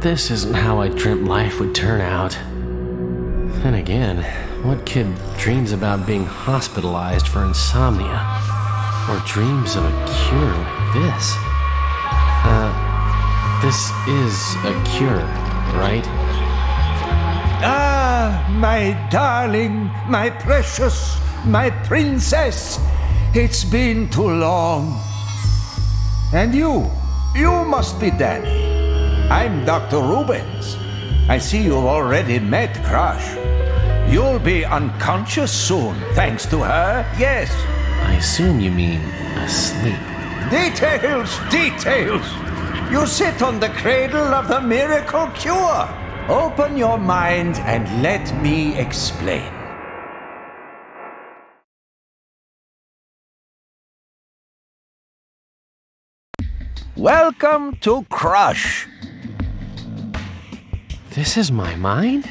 This isn't how I dreamt life would turn out. Then again, what kid dreams about being hospitalized for insomnia? Or dreams of a cure like this? Uh, this is a cure, right? Ah, my darling, my precious, my princess. It's been too long. And you, you must be Danny. I'm Dr. Reubens. I see you've already met Crush. You'll be unconscious soon, thanks to her, yes. I assume you mean asleep. Details, details. You sit on the cradle of the miracle cure. Open your mind and let me explain. Welcome to Crush. This is my mind?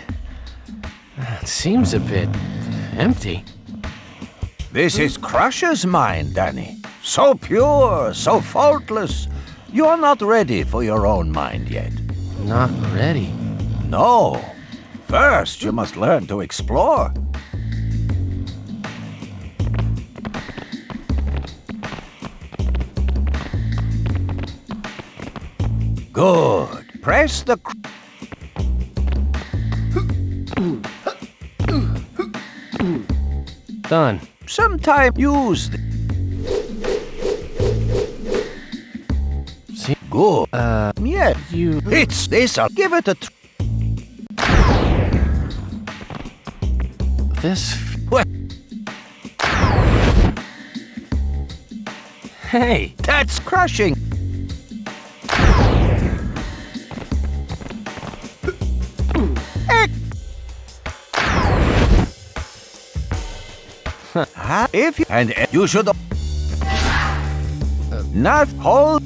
It seems a bit empty. This is Crusher's mind, Danny. So pure, so faultless. You're not ready for your own mind yet. Not ready. No. First, you must learn to explore. Good. Press the. Done. Sometime use. The... See? Good. Uh, Yeah. you. It's this. I'll give it a. Tr- This. What? Hey! That's crushing. Huh? if you, and uh, you should not hold.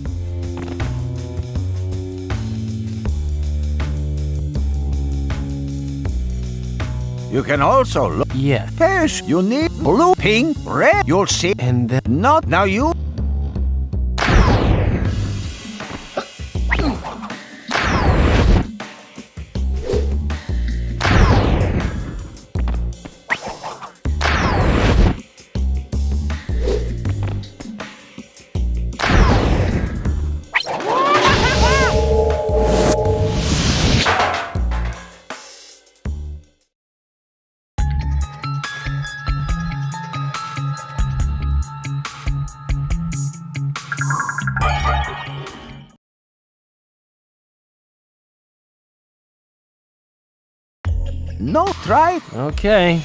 You can also look. Yeah. Yes, you need blue, pink, red. You'll see. And then. Not now. You no try. Okay.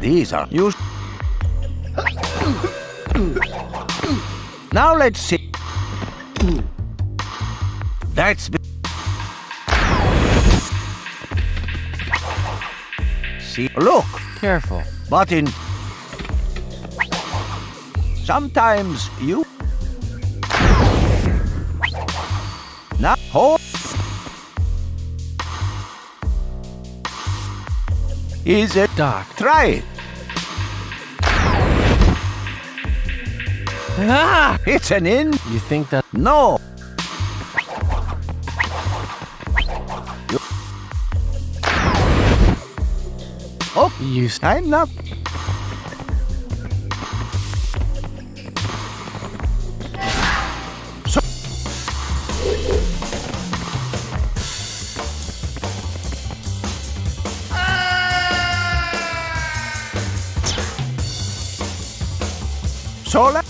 These are you. Now let's see. That's. See, look, Careful. but in. Sometimes you. Now hold. Is it? Doc. Try it. Ah! It's an in. You think that. No. Oh, You. I'm not. Sola.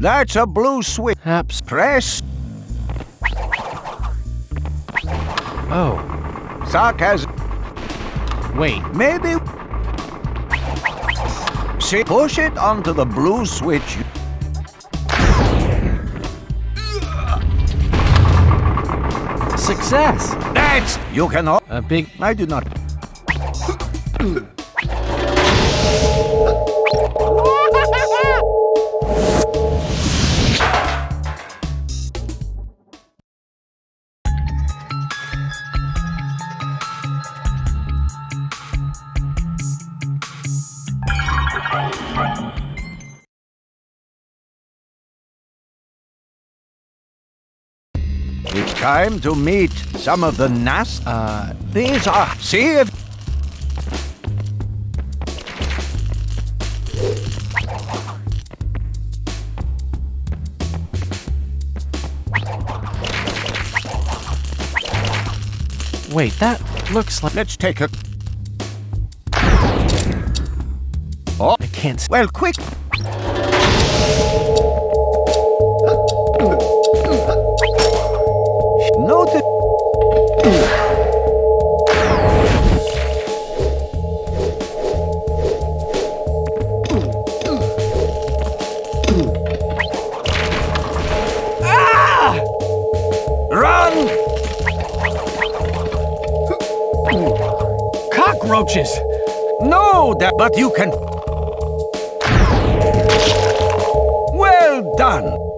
That's a blue switch. Haps. Press. Oh. Sock has Wait. maybe. see, push it onto the blue switch. Success! That's you can. A big. I do not. It's time to meet some of the nas. Uh, these are. See if. Wait, that looks like. Let's take a. Oh, I can't. Well, quick. Cockroaches! No, that, but you can. Well done.